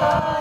Oh.